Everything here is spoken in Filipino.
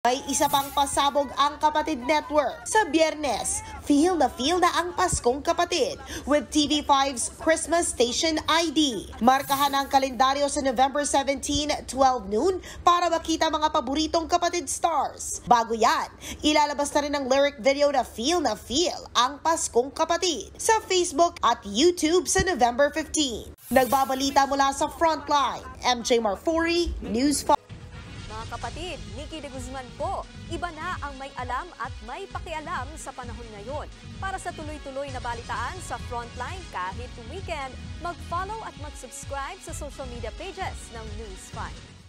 May isa pang pasabog ang Kapatid Network. Sa biyernes, feel na feel na ang Paskong Kapatid with TV5's Christmas Station ID. Markahan ang kalendaryo sa November 17, 12 noon para makita mga paboritong kapatid stars. Bago yan, ilalabas na rin ang lyric video na Feel na Feel ang Paskong Kapatid sa Facebook at YouTube sa November 15. Nagbabalita mula sa Frontline, MJ Marfori, News 5. Kapatid, Nikki de Guzman po. Iba na ang may alam at may pakialam sa panahon ngayon. Para sa tuloy-tuloy na balitaan sa Frontline kahit weekend, mag-follow at mag-subscribe sa social media pages ng News 5.